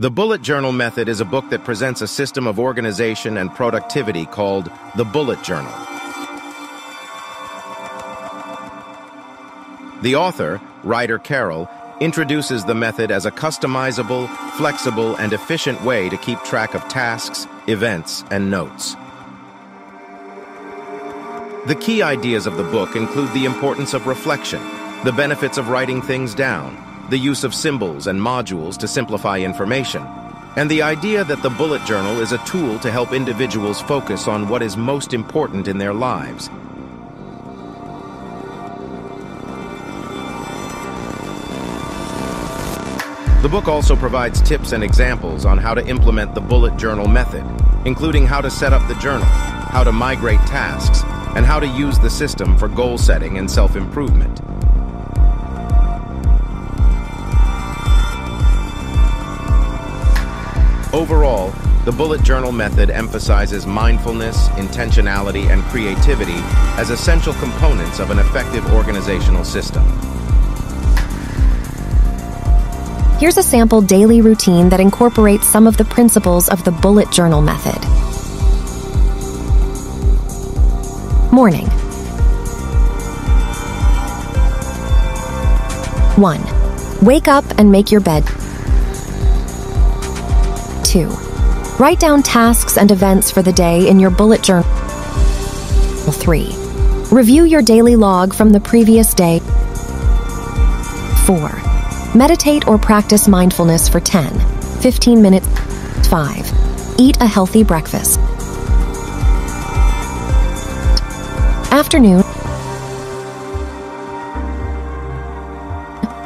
The Bullet Journal Method is a book that presents a system of organization and productivity called the Bullet Journal. The author, Ryder Carroll, introduces the method as a customizable, flexible, and efficient way to keep track of tasks, events, and notes. The key ideas of the book include the importance of reflection, the benefits of writing things down, the use of symbols and modules to simplify information, and the idea that the bullet journal is a tool to help individuals focus on what is most important in their lives. The book also provides tips and examples on how to implement the bullet journal method, including how to set up the journal, how to migrate tasks, and how to use the system for goal setting and self-improvement. Overall, the bullet journal method emphasizes mindfulness, intentionality, and creativity as essential components of an effective organizational system. Here's a sample daily routine that incorporates some of the principles of the bullet journal method. Morning. 1. Wake up and make your bed. 2. Write down tasks and events for the day in your bullet journal. 3. Review your daily log from the previous day. 4. Meditate or practice mindfulness for 10, 15 minutes. 5. Eat a healthy breakfast. Afternoon.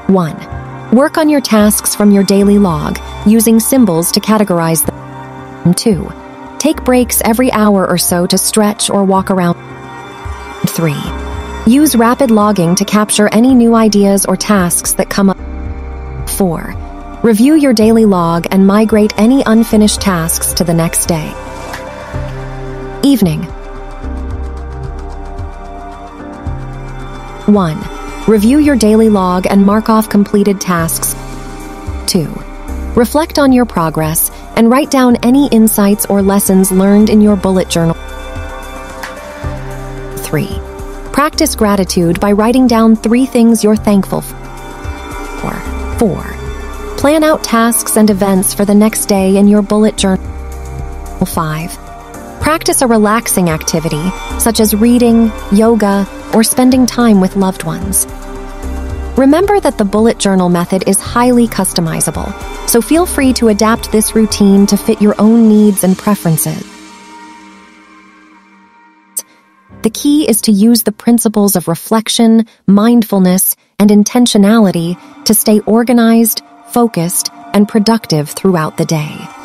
1. Work on your tasks from your daily log using symbols to categorize them. 2. Take breaks every hour or so to stretch or walk around. 3. Use rapid logging to capture any new ideas or tasks that come up. 4. Review your daily log and migrate any unfinished tasks to the next day. Evening 1. Review your daily log and mark off completed tasks. 2. Reflect on your progress and write down any insights or lessons learned in your bullet journal. 3. Practice gratitude by writing down three things you're thankful for. 4. Plan out tasks and events for the next day in your bullet journal. 5. Practice a relaxing activity, such as reading, yoga, or spending time with loved ones. Remember that the bullet journal method is highly customizable, so feel free to adapt this routine to fit your own needs and preferences. The key is to use the principles of reflection, mindfulness, and intentionality to stay organized, focused, and productive throughout the day.